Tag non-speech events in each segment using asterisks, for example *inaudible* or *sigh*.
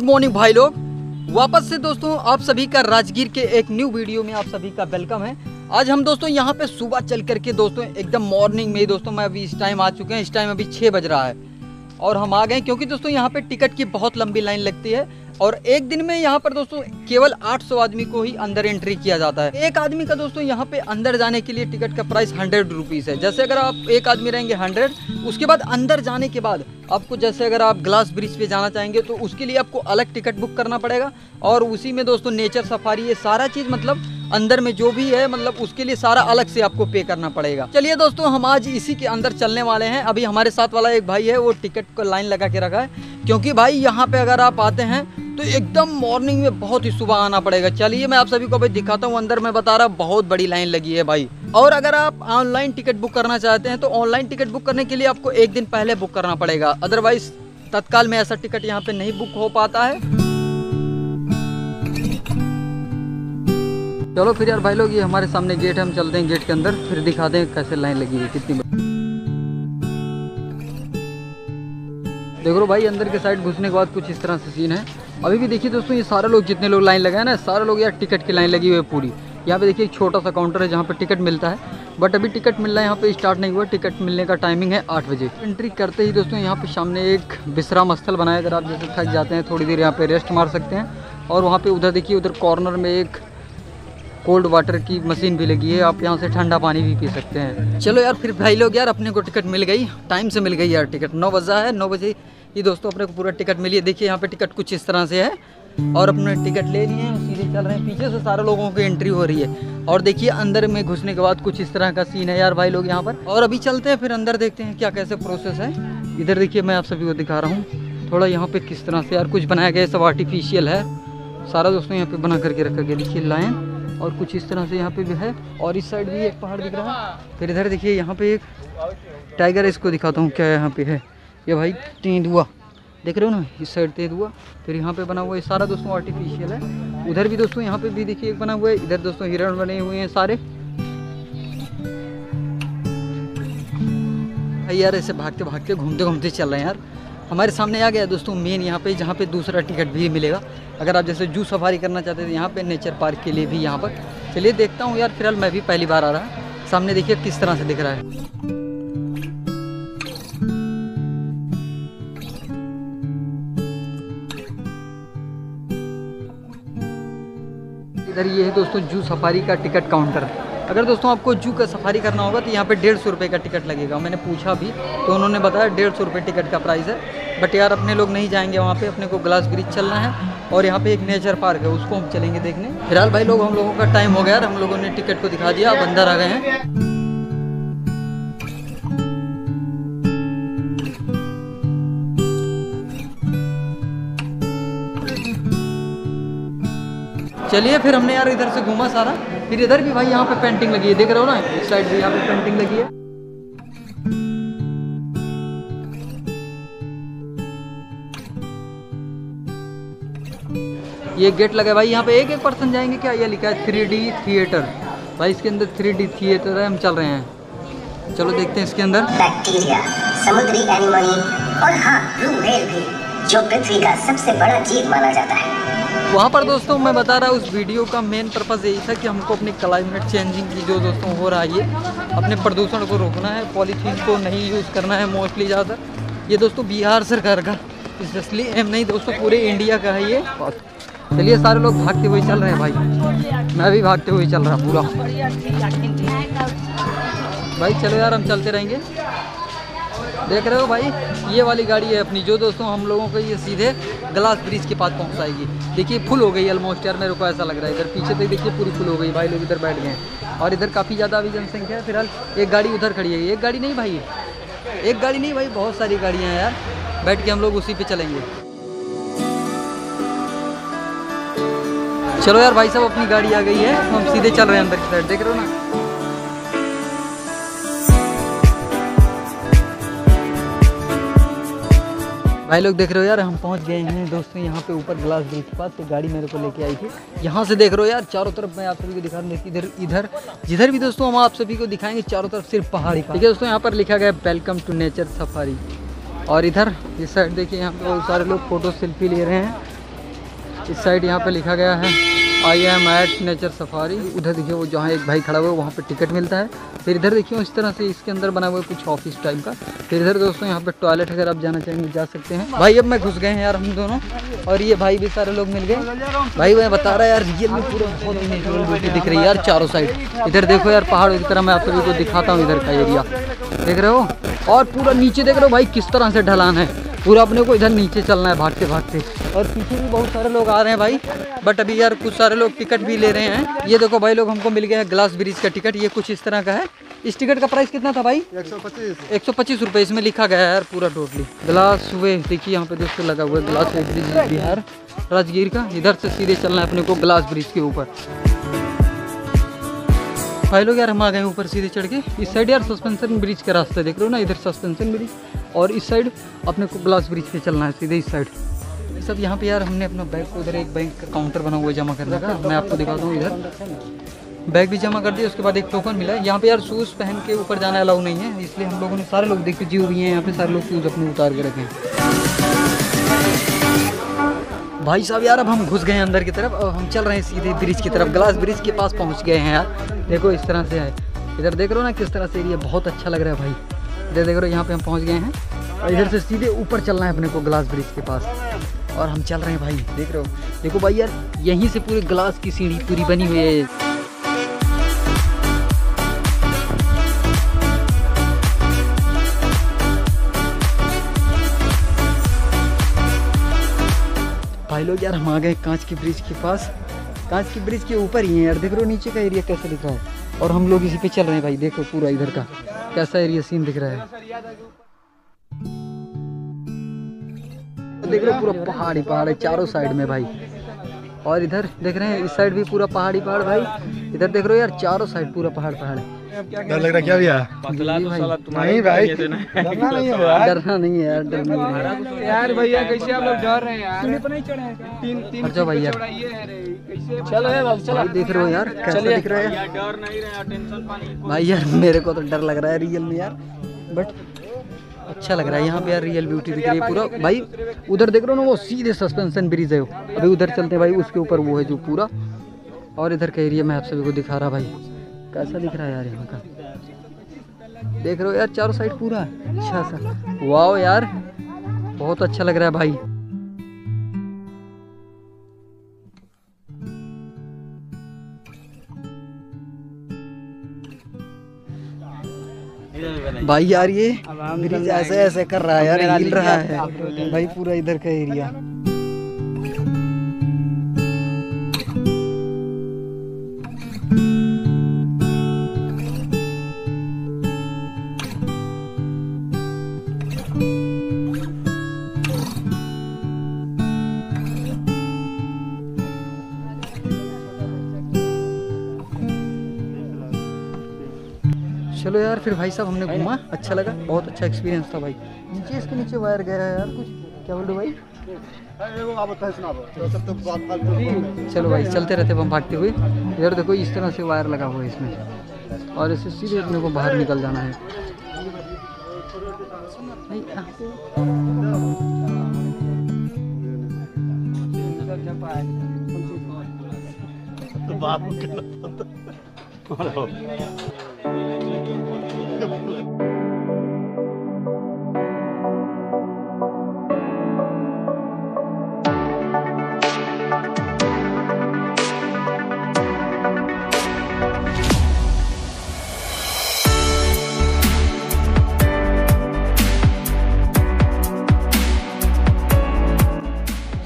Good morning भाई लोग। वापस से दोस्तों, आप सभी का राजगीर के एक न्यू वीडियो में आप सभी का वेलकम है। आज हम दोस्तों यहाँ पे सुबह चल करके दोस्तों, एकदम मॉर्निंग में दोस्तों, मैं अभी इस टाइम आ चुके हैं। इस टाइम अभी छः बज रहा है। और हम आ गए क्योंकि दोस्तों, यहाँ पे टिकट की बहुत लंबी लाइन लगती है। और एक दिन में यहाँ पर दोस्तों केवल 800 आदमी को ही अंदर एंट्री किया जाता है। एक आदमी का दोस्तों यहाँ पे अंदर जाने के लिए टिकट का प्राइस हंड्रेड रुपीज़ है। जैसे अगर आप एक आदमी रहेंगे हंड्रेड उसके बाद अंदर जाने के बाद आपको जैसे अगर आप ग्लास ब्रिज पे जाना चाहेंगे तो उसके लिए आपको अलग टिकट बुक करना पड़ेगा। और उसी में दोस्तों नेचर सफारी ये सारा चीज़ मतलब अंदर में जो भी है मतलब उसके लिए सारा अलग से आपको पे करना पड़ेगा। चलिए दोस्तों हम आज इसी के अंदर चलने वाले हैं। अभी हमारे साथ वाला एक भाई है, वो टिकट को लाइन लगा के रखा है। क्योंकि भाई यहाँ पे अगर आप आते हैं तो एकदम मॉर्निंग में बहुत ही सुबह आना पड़ेगा। चलिए मैं आप सभी को भाई दिखाता हूँ, अंदर मैं बता रहा बहुत बड़ी लाइन लगी है भाई। और अगर आप ऑनलाइन टिकट बुक करना चाहते हैं तो ऑनलाइन टिकट बुक करने के लिए आपको एक दिन पहले बुक करना पड़ेगा। अदरवाइज़ तत्काल में ऐसा टिकट यहाँ पे नहीं बुक हो पाता है। चलो फिर यार भाई लोग, ये हमारे सामने गेट है, हम चलते हैं गेट के अंदर, फिर दिखाते हैं कैसे लाइन लगी है, कितनी देख लो भाई, अंदर के साइड घुसने के बाद कुछ इस तरह से सीन है। अभी भी देखिए दोस्तों, ये सारे लोग जितने लोग लाइन लगाए ना, सारे लोग यार टिकट की लाइन लगी हुई है पूरी। यहाँ पे देखिए एक छोटा सा काउंटर है जहाँ पे टिकट मिलता है। बट अभी टिकट मिलना यहाँ पे स्टार्ट नहीं हुआ टिकट मिलने का टाइमिंग है आठ बजे। एंट्री करते ही दोस्तों, यहाँ पे सामने एक विश्राम स्थल बनाया अगर आप जैसे थक जाते हैं, थोड़ी देर यहाँ पे रेस्ट मार सकते हैं। और वहाँ पे उधर देखिए, उधर कॉर्नर में एक कोल्ड वाटर की मशीन भी लगी है, आप यहाँ से ठंडा पानी भी पी सकते हैं। चलो यार, फिर भाई लोग यार, अपने को टिकट मिल गई, टाइम से मिल गई यार टिकट। नौ बजा है, नौ बजे ये दोस्तों अपने को पूरा टिकट मिली है। देखिए, यहाँ पे टिकट कुछ इस तरह से है, और अपने टिकट ले लिए हैं, सीधे चल रहे हैं। पीछे से सारे लोगों की एंट्री हो रही है। और देखिए, अंदर में घुसने के बाद कुछ इस तरह का सीन है यार भाई लोग यहाँ पर। और अभी चलते हैं, फिर अंदर देखते हैं क्या, कैसे प्रोसेस है। इधर देखिए, मैं आप सभी को दिखा रहा हूँ। थोड़ा यहाँ पे किस तरह से यार, कुछ बनाया गया सब आर्टिफिशियल है। सारा दोस्तों यहाँ पे बना करके रखा गया देखिए, लाइन। और कुछ इस तरह से यहाँ पे भी है। और इस साइड भी एक पहाड़ दिख रहा है। फिर इधर देखिए, यहाँ पे एक टाइगर इसको दिखाता हूँ क्या यहाँ पे है। ये भाई तेंदुआ। देख रहे हो ना, इस साइड तेंदुआ। फिर यहाँ पे बना हुआ है, सारा दोस्तों आर्टिफिशियल है। उधर भी दोस्तों यहाँ पे भी देखिए, एक बना हुआ है। इधर दोस्तों हिरण बने हुए हैं सारे। भाई यार, ऐसे भागते भागते घूमते घूमते चल रहे हैं यार। हमारे सामने आ गया दोस्तों मेन यहाँ पे, जहाँ पे दूसरा टिकट भी मिलेगा। अगर आप जैसे जू सफारी करना चाहते हैं यहाँ पे नेचर पार्क के लिए भी यहाँ पर। चलिए देखता हूँ यार, फ़िलहाल मैं भी पहली बार आ रहा सामने देखिए किस तरह से दिख रहा है। इधर ये है दोस्तों जू सफारी का टिकट काउंटर अगर दोस्तों आपको जू का सफारी करना होगा तो यहाँ पे डेढ़ सौ रुपये का टिकट लगेगा। मैंने पूछा भी तो उन्होंने बताया डेढ़ सौ रुपये टिकट का प्राइस है। बट यार, अपने लोग नहीं जाएँगे वहाँ पे, अपने को ग्लास ब्रिज चलना है और यहाँ पे एक नेचर पार्क है, उसको हम चलेंगे देखने। फ़िलहाल भाई लोग, हम लोगों का टाइम हो गया हम लोगों ने टिकट को दिखा दिया। अब अंदर आ गए हैं। चलिए, फिर हमने यार इधर से घूमा सारा। फिर इधर भी भाई यहाँ पे पेंटिंग लगी है। देख रहे हो ना? इस साइड भी यहाँ पे पेंटिंग लगी है। ये गेट लगा भाई। यहाँ पे एक एक पर्सन जाएँगे क्या? ये लिखा है थ्री डी थिएटर भाई, इसके अंदर थ्री डी थिएटर है, हम चल रहे हैं। चलो देखते हैं इसके अंदर। समुद्री एनिमल और हाँ ब्लू व्हेल भी, जो पृथ्वी का सबसे बड़ा जीव माना जाता है। वहाँ पर दोस्तों मैं बता रहा हूँ उस वीडियो का मेन पर्पज़ यही था कि हमको अपनी क्लाइमेट चेंजिंग की जो दोस्तों हो रहा है ये अपने प्रदूषण को रोकना है पॉलीथीन को नहीं यूज़ करना है मोस्टली ज़्यादा। ये दोस्तों बिहार सरकार का इसलिए एम नहीं दोस्तों पूरे इंडिया का है ये। चलिए सारे लोग भागते हुए चल रहे हैं भाई। मैं भी भागते हुए चल रहा पूरा। भाई चलो यार हम चलते रहेंगे। देख रहे हो भाई? ये वाली गाड़ी है अपनी, जो दोस्तों हम लोगों को ये सीधे ग्लास ब्रिज के पास पहुंचाएगी। देखिए फुल हो गई ऑलमोस्ट यार, मेरे को ऐसा लग रहा है। इधर पीछे तक देखिए पूरी फुल हो गई, भाई लोग इधर बैठ गए और इधर काफ़ी ज़्यादा अभी जनसंख्या है, फ़िलहाल एक गाड़ी उधर खड़ी है। एक गाड़ी नहीं भाई, एक गाड़ी नहीं भाई, बहुत सारी गाड़ियाँ हैं यार। बैठ के हम लोग उसी पर चलेंगे। चलो यार, भाई साहब, अपनी गाड़ी आ गई है। हम सीधे चल रहे हैं अंदर की साइड देख रहे हो ना? भाई लोग देख रहे हो यार, हम पहुँच गए हैं दोस्तों यहाँ पे ऊपर ग्लास ब्रिज के पास। तो गाड़ी मेरे को लेके आई थी। यहाँ से देख रहे हो यार, चारों तरफ़ मैं आप सभी को दिखा दूँ इधर इधर, जिधर भी दोस्तों हम आप सभी को दिखाएँगे, चारों तरफ़ सिर्फ़ पहाड़ी ठीक है दोस्तों, यहाँ पर लिखा गया वेलकम टू नेचर सफारी और इधर, इस साइड देखिए यहाँ पे बहुत सारे लोग फ़ोटो सेल्फी ले रहे हैं। इस साइड यहाँ पर लिखा गया है I am at nature safari. उधर देखिए वो जहाँ एक भाई खड़ा हुआ है, वहाँ पे टिकट मिलता है। फिर इधर देखिए इस तरह से इसके अंदर बना हुआ है कुछ ऑफ़िस टाइप का। फिर इधर दोस्तों यहाँ पे टॉयलेट अगर आप जाना चाहेंगे, जा सकते हैं। भाई अब मैं घुस गए हैं यार हम दोनों। और ये भाई भी सारे लोग मिल गए। भाई मैं बता रहा है यार रियल में पूरा बहुत नेचुरल ब्यूटी दिख रही है यार चारों साइड इधर देखो यार पहाड़ की तरह मैं आप सभी को दिखाता हूँ इधर का एरिया देख रहे हो? और पूरा नीचे देख रहे हो भाई किस तरह से ढलान है। पूरा अपने को इधर नीचे चलना है, भागते भागते। और पीछे भी बहुत सारे लोग आ रहे हैं भाई बट अभी यार कुछ सारे लोग टिकट भी ले रहे हैं। ये देखो भाई लोग हमको मिल गया है ग्लास ब्रिज का टिकट ये कुछ इस तरह का है। इस टिकट का प्राइस कितना था भाई? एक सौ पच्चीस। रुपये इसमें लिखा गया है यार पूरा टोटली ग्लास वे देखिए यहाँ पे दोस्तों लगा हुआ है glass way bridge Bihar, Rajgir का। इधर से सीधे चलना है अपने को ग्लास ब्रिज के ऊपर। भाई लोग यार हम आ गए ऊपर सीधे चढ़ के। इस साइड यार सस्पेंशन ब्रिज का रास्ता देख रहे हो ना? इधर सस्पेंशन ब्रिज और इस साइड अपने को ग्लास ब्रिज पे चलना है, सीधे इस साइड। सब यहाँ पे यार हमने अपना बैग को इधर एक बैंक का काउंटर बना हुआ है जमा करने का। मैं आपको दिखाता हूँ इधर। बैग भी जमा कर दिया, उसके बाद एक टोकन मिला। है यहाँ पे यार शूज़ पहन के ऊपर जाना अलाउ नहीं है, इसलिए हम लोगों ने सारे लोग देखे जियो भी हैं, यहाँ पे सारे लोग शूज़ अपने उतार के रखे हैं। भाई साहब यार, अब हम घुस गए हैं अंदर की तरफ़। और हम चल रहे हैं सीधे ब्रिज की तरफ़। ग्लास ब्रिज के पास पहुँच गए हैं यार। देखो इस तरह से है। इधर देख रहे हो ना किस तरह से एरिया बहुत अच्छा लग रहा है भाई। इधर देख रहे यहाँ पे हम पहुँच गए हैं। और इधर से सीधे ऊपर चलना है अपने को ग्लास ब्रिज के पास। और हम चल रहे हैं भाई, देख रहे हो। देखो भाई यार, यहीं से पूरे ग्लास की सीढ़ी पूरी बनी हुई है। भाई लोग यार, हम आ गए कांच के ब्रिज के पास। कांच के ब्रिज के ऊपर ही है यार, देख रहे हो नीचे का एरिया कैसे दिख रहा है। और हम लोग इसी पे चल रहे हैं भाई, देखो पूरा इधर का। कैसा एरिया सीन दिख रहा है? देख रहे पूरा पहाड़ी पहाड़ है चारों साइड में भाई। और इधर देख रहे हैं इस साइड भी पूरा पहाड़ी पहाड़ भाई। इधर देख रहे हो यार चारों साइड पूरा पहाड़ पहाड़ डर लग रहा क्या भैया? नहीं भाई *laughs* डरना नहीं है यार। डरना नहीं है यार डर नहीं है। यार भैया कैसे आप लोग डर रहे हैं यार? पर नहीं चढ़े तीन तीन और जो भाई यार ये है रे कैसे चलो भाई भाई देख रहे हो यार कैसा दिख रहा है डर नहीं रहे टेंशन पानी भाई यार मेरे को तो डर लग रहा है रियल में यार। बट अच्छा लग रहा है, यहाँ पे यार रियल ब्यूटी दिख रही है पूरा। भाई, उधर देख रहे हो ना, वो सीधे सस्पेंशन ब्रिज है। अभी उधर चलते हैं भाई, उसके ऊपर वो है जो पूरा। और इधर का एरिया मैं आप सभी को दिखा रहा भाई। कैसा दिख रहा है यार यहाँ का? देख रहे हो यार, चारों साइड पूरा अच्छा सा। वाह यार, बहुत अच्छा लग रहा है भाई। भाई यार ये ब्रिज ऐसे ऐसे कर रहा है यार हिल रहा है। भाई पूरा इधर का एरिया चलो यार फिर भाई साहब हमने घूमा। अच्छा लगा। बहुत अच्छा एक्सपीरियंस था भाई। नीचे इसके नीचे वायर गया है यार कुछ। क्या बोल रहे भाई? चलो भाई चलते रहते हम भागते हुए। इधर देखो इस तरह से वायर लगा हुआ है इसमें। और इसे सीधे अपने को बाहर निकल जाना है। नहीं, आ-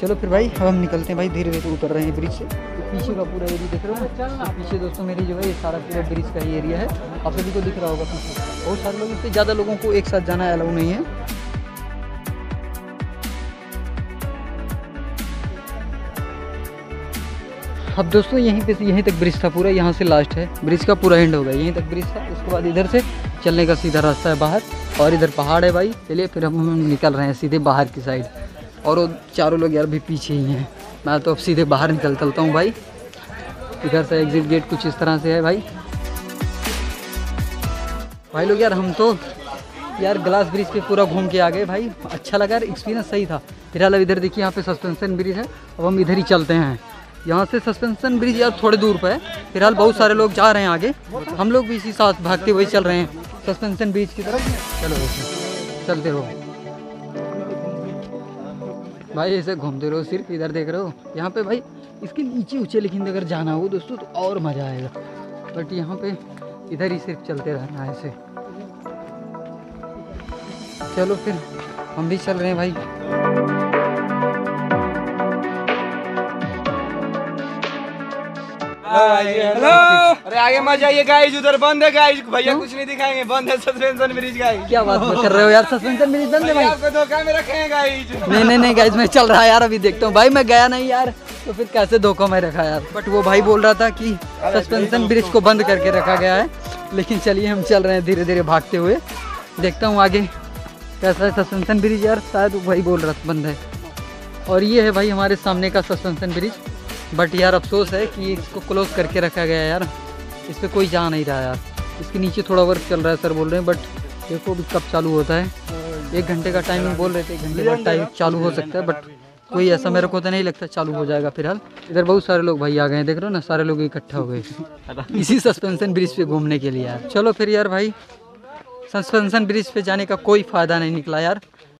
चलो फिर भाई, अब हम निकलते हैं भाई, धीरे धीरे उतर रहे हैं ब्रिज से। तो पीछे का पूरा एरिया दिख रहा है? तो पीछे दोस्तों मेरी जो है, ये सारा पूरा ब्रिज का ही एरिया है। आप सभी को दिख रहा होगा पीछे। बहुत सारे लोग इससे ज़्यादा लोगों को एक साथ जाना अलाउ नहीं है। अब दोस्तों, यहीं पे यहीं तक ब्रिज था पूरा, यहाँ से लास्ट है। ब्रिज का पूरा एंड होगा यहीं तक ब्रिज था। उसके बाद इधर से चलने का सीधा रास्ता है बाहर, और इधर पहाड़ है भाई। चलिए, फिर हम निकल रहे हैं सीधे बाहर की साइड और वो चारों लोग यार भी पीछे ही हैं। मैं तो अब सीधे बाहर निकल चलता हूँ भाई। इधर से एग्जिट गेट कुछ इस तरह से है भाई। भाई लोग यार, हम तो यार ग्लास ब्रिज पे पूरा घूम के आ गए भाई। अच्छा लगा यार एक्सपीरियंस सही था। फ़िलहाल अब इधर देखिए, यहाँ पे सस्पेंशन ब्रिज है। अब हम इधर ही चलते हैं। यहाँ से सस्पेंशन ब्रिज यार थोड़े दूर पर है। फ़िलहाल बहुत सारे लोग जा रहे हैं आगे। हम लोग भी इसी साथ भागते हुए चल रहे हैं। सस्पेंशन ब्रिज की तरफ़। चलो, चलते रहो। भाई ऐसे घूमते रहो सिर्फ़ इधर देख रहे हो। यहाँ पे भाई, इसके नीचे ऊँचे लेकिन अगर जाना हो दोस्तों तो और मज़ा आएगा। बट यहाँ पे इधर ही सिर्फ़ चलते रहना है ऐसे चलो फिर, हम भी चल रहे हैं भाई। अरे आगे मत जाइए गाइस उधर बंद है गाइस भैया कुछ नहीं दिखाएँगे बंद है सस्पेंशन ब्रिज गाइस क्या बात कर रहे हो यार सस्पेंशन ब्रिज बंद है भाई? आपको धोखा में रखे हैं गाइस नहीं नहीं नहीं गाइज़ मैं चल रहा यार अभी देखता हूँ। भाई मैं गया नहीं यार तो फिर कैसे धोखा में रखा यार? बट वो भाई बोल रहा था कि सस्पेंशन ब्रिज को बंद करके रखा गया है। लेकिन चलिए हम चल रहे हैं धीरे धीरे भागते हुए। देखता हूँ आगे कैसा है सस्पेंशन ब्रिज यार शायद वो भाई बोल रहा था बंद है। और ये है भाई हमारे सामने का सस्पेंशन ब्रिज। बट यार अफसोस है कि इसको क्लोज करके रखा गया है यार। इस पर कोई जा नहीं रहा यार। इसके नीचे थोड़ा वर्क चल रहा है सर बोल रहे हैं बट देखो अभी कब चालू होता है। एक घंटे का टाइमिंग बोल रहे थे एक घंटे का टाइम चालू हो सकता है बट कोई ऐसा मेरे को तो नहीं लगता चालू हो जाएगा फ़िलहाल। इधर बहुत सारे लोग भाई आ गए हैं देख रहे हो ना सारे लोग इकट्ठा हो गए। इसी सस्पेंशन ब्रिज पे घूमने के लिए यार। चलो फिर यार भाई सस्पेंशन ब्रिज पे जाने का कोई फ़ायदा नहीं निकला यार।